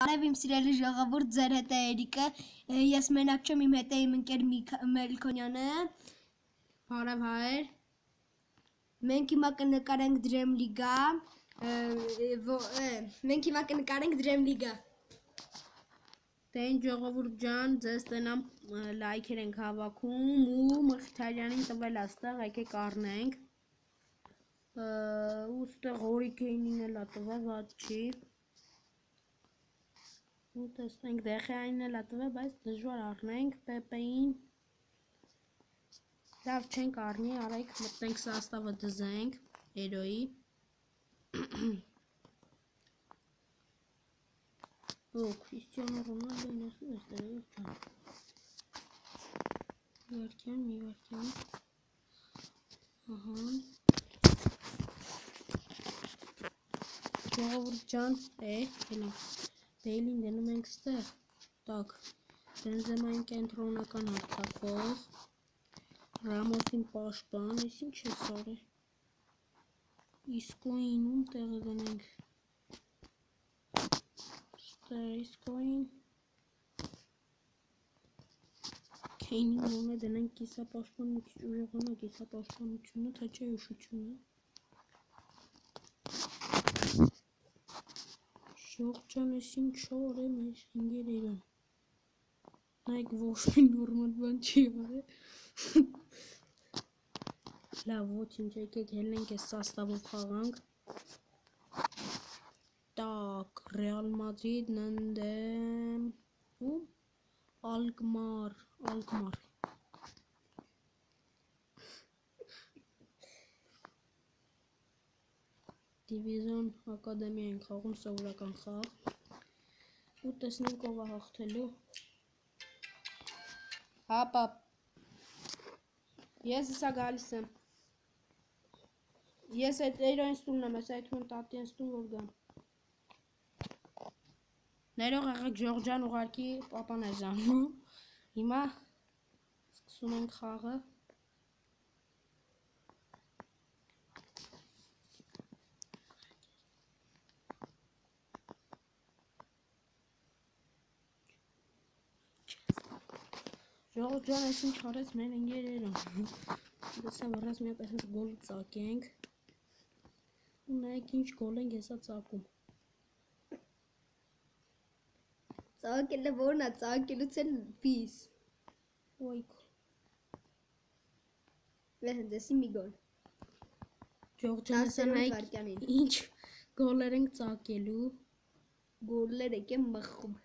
Արև իմ սիրելի ժողովուրդ, ձեր հետ է Էրիկը։ Ես մենակ չեմ, իմ հետ է իմ ընկեր Մելքոնյանը։ Բարև հայր։ Մենք հիմա կնկարենք Dream League-ա։ Մենք հիմա կնկարենք Dream League-ա։ Տեն ժողովուրդ ջան, ձեզ տնամ լայքեր ենք հավաքում ու Մխիթարյանին տվել աստեղ, եկեք առնենք։ Ու ստեղ Hurricane-ին էլ տվել, ված չի։ ու տեսնենք դեխեանին էլ ատվել, բայց դժվար առնենք Պեպեին։ Լավ չենք առնի, արեք մտնենք սաստավը դզենք երոյի։ Օ, Քրիստիանո Ռոնալդոն ասում է ստերով ջան։ Վարկյան, մի վարկյան։ Ահա։ Ժողովուրդ ջան, է, գնանք։ Բեյլին դնում ենք ստեղ, տակ, բենզեմային կենտրոնական հաղթակող, Ռամոսին պաշպան, ես ինչ է սարը, իսկոին ում տեղը դնենք, ստեղ իսկոին, կեյնին ում է դնենք կիսապաշպանություն, ուժեղանա կիսապաշպանությունը, թե չէ ուշությունը, Ողջան ես ինչ շոր է մեր ինգերերան։ Նայք ոչ մի նորմալ բան չի արել։ Լավ, ոչինչ, եկեք հելնենք այս սաստավով խաղանք։ Так, Real Madrid ննդեմ ու Alkmaar, Alkmaar։ ակադեմիա են խաղում սովորական խաղ ու տեսնենք ով է հաղթելու հապա ես հսա գալիս եմ ես այդ երոյին ստունն եմ ես այդ հուն տատի են ստուն որ գամ ներող եղեք ժողջան ուղարկի պապան է զանում հիմա սկսում ենք խաղը Ժողով ջան, այս ինչ արեց մեր ընկերերը։ Դեսա վրաս մի հատ այսպես գոլ ծակենք։ Ու նայեք ինչ գոլ ենք հեսա ծակում։ Ծակելը որն է, ծակելուց էլ պիս։ Ոյք։ Վեհն դեսի մի գոլ։ Ժողով ջան, հեսա նայեք ինչ գոլեր ենք ծակելու։ Գոլեր եկեմ մխում։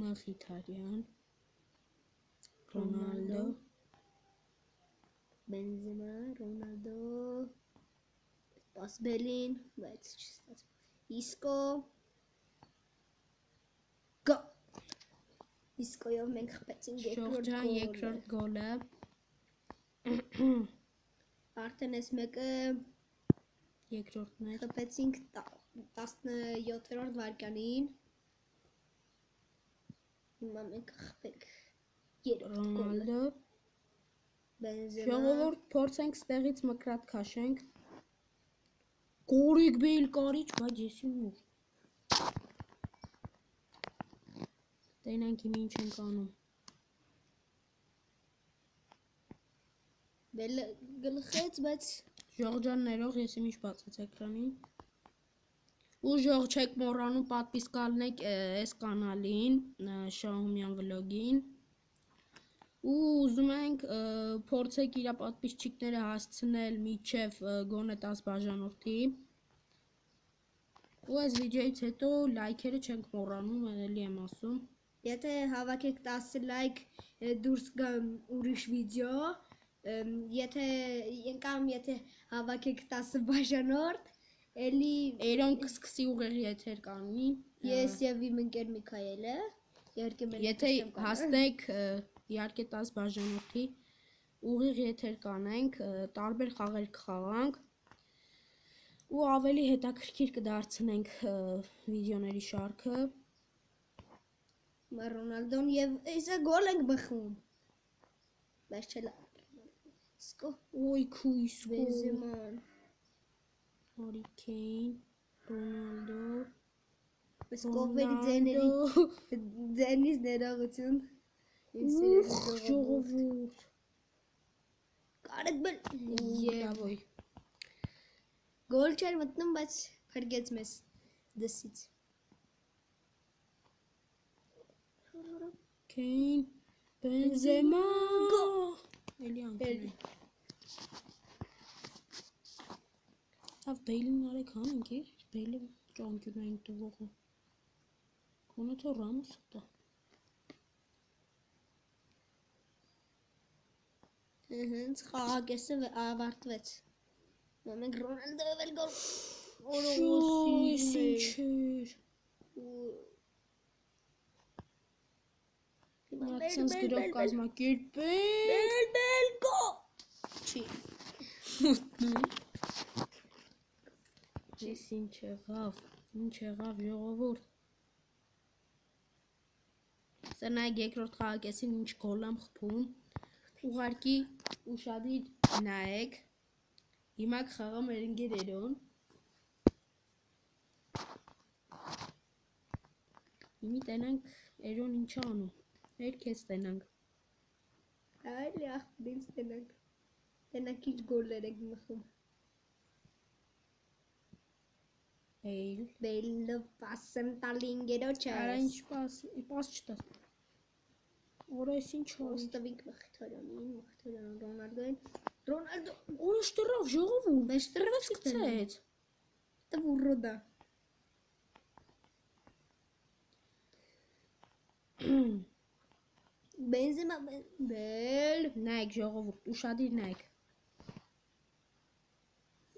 Մխիթարյան, Ռոնալդո, Բենզեմա, Ռոնալդո, Պասբելին, բայց չստացվում։ Իսկո, գո։ Իսկոյով մենք խփեցինք երկրորդ գոլը։ երկրորդ գոլը։ Արդեն այս մեկը երկրորդն է։ Խփեցինք 17-րդ վարկանին։ Հիմա մենք խփենք երրորդ գոլը։ Բենզեմա։ Ժողովուրդ փորձենք ստեղից մկրատ քաշենք։ Գորիկ Բեյլ կարիչ, բայց եսի ուր։ Տենանք հիմա ինչ ենք անում։ Բելը գլխեց, բայց ժողջան ներող ես ինչ բացեց էկրանին։ Ուժող չեք մոռանում պատվիսկալ նեք այս կանալին, Շահումյան վլոգին։ Ու ուզում ենք փորձեք իր պատվիսչիկները հասցնել միջև գոնե 10 բաժանորդի։ Ու այս վիդեոից հետո լայքերը չենք մոռանում, էլի եմ ասում։ Եթե հավաքեք 10 լայք դուրս գա ուրիշ վիդեո, եթե կամ եթե հավաքեք 10 բաժանորդ, Էլի Էրոնք սկսի ուղեղի եթեր կանի։ Ես եւ իմ ընկեր Միքայելը իհարկե մենք Եթե հասնեք իհարկե 10 բաժանորդի ուղիղ եթեր կանենք, տարբեր խաղեր կխաղանք ու ավելի հետաքրքիր կդարձնենք վիդեոների շարքը։ Մա Ռոնալդոն եւ այսա գոլ ենք բխում։ Բայց չէ լավ։ Սկո։ Ոյ քույս Բենզեման։ Hurricane Ռոնալդո Ըստ կողմերի ձեների ձենից ներողություն։ Իմ սիրելի ժողովուրդ։ Կարեք բել եւ գոլ չեր մտնում, բայց փրկեց մեզ դսից։ Քեյն Բենզեմա Էլի Ja, Bailey alle kamen, gell? Bailey John gemeinte Woche. Konato Ramos da. Skagesi ve Avartvet. Mehmet Ronaldo ve gol. Oğlum sinir. Matsens gidip kazmak. Gel bel. Bel bel go. Çi. Mutlu. Ես ինչ եղավ, ինչ եղավ ժողովուրդ։ Սա նայեք երկրորդ խաղակեսին ինչ գոլ եմ խփում։ Ուղարկի ուշադիր նայեք։ Հիմա կխաղա մեր ընկերերուն։ Իմի տենանք երոն ինչ անում։ Մեր քեզ տենանք։ Այլ ախպերից տնանք։ Տնանք ինչ գոլեր եք մխում։ Էյլ։ Բելը պասեմ տալի ինգերոջը։ Արա ինչ պաս, պաս չտա։ էս ինչ արի։ Ոստավինք Մխիթարյանին, Մխիթարյան Ռոնալդոին։ Ռոնալդո Որը շտրավ ժողովուրդ։ Մեզ տրվեց գցեց։ տվուրոդա։ Բենզեմա բեն- բել։ Նայեք ժողովուրդ, ուշադիր նայեք։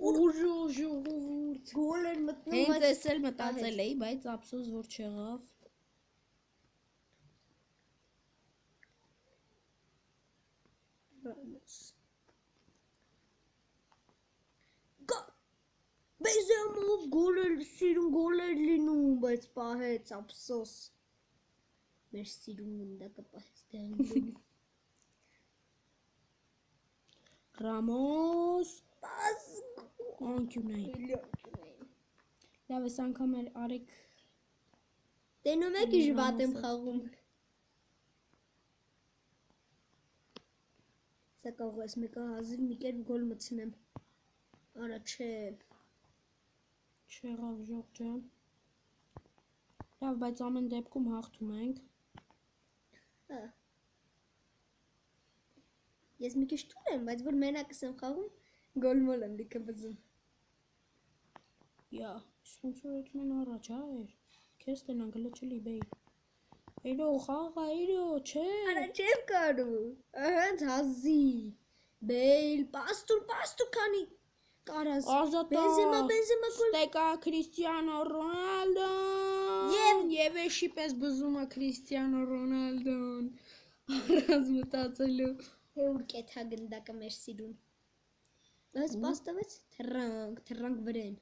Ուր ժողովուրդ։ Գոլ էր մտնում, Հենց բայց էս էլ մտածել էի, բայց ափսոս որ չեղավ։ Ռամոս։ Գո Բենզեմով գոլեր սիրուն գոլեր լինում, բայց պահեց ափսոս։ Մեր սիրուն գնդակը պահեց դեղին։ Ռամոս Պաս անկյունային։ Լավ, այս անգամ էլ արեք Տենում եք ինչ վատ եմ խաղում։ Սա կարող ես մեկը հազիվ մի կերպ գոլ մտցնեմ։ Արա չէ։ չեղավ ժող ջան։ Լավ, բայց ամեն դեպքում հաղթում ենք։ Հա։ Ես մի քիչ թույլ եմ, բայց որ մենակ եմ խաղում, գոլ մոլ եմ լիքը բզում։ Յա, ոնց որ այդ մեն առաջ ա էր։ Քեզ տնանք լճելի բեյ։ Այրո խաղա, այրո, չէ։ Արա չեմ կարող։ Ահա հազի։ Բեյլ, պաստուր, պաստուր քանի կարաս։ Բենզեմա, Բենզեմա գոլ։ Ստեկա Քրիստիանո Ռոնալդո։ Եվ- եւ էշի պես բզում է Քրիստիանո Ռոնալդոն։ Առանց մտածելու։ Հեուր կեթա գնդակը մեր սիրուն։ Բայց պաստավեց թրանք, թրանք վրեն։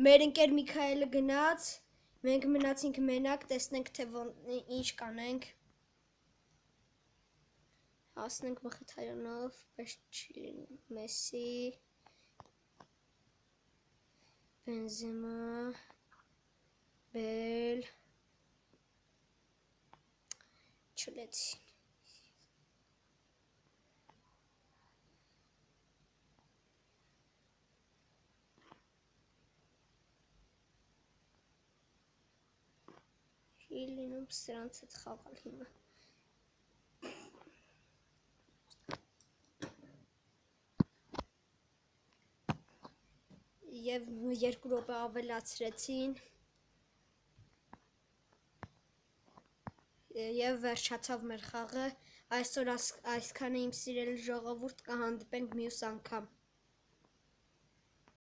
Մեր ընկեր Միքայելը գնաց, մենք մնացինք մենակ, տեսնենք թե ինչ կանենք։ Հասնենք Մխիթարյանով, բայց չի Մեսի Բենզեմա Բել Չլեցին։ Չի լինում սրանց հետ խաղալ հիմա։ Եվ երկու րոպե ավելացրեցին։ Եվ վերջացավ մեր խաղը։ Այսօր այսքանը իմ սիրելի ժողովուրդ կհանդիպենք մյուս անգամ։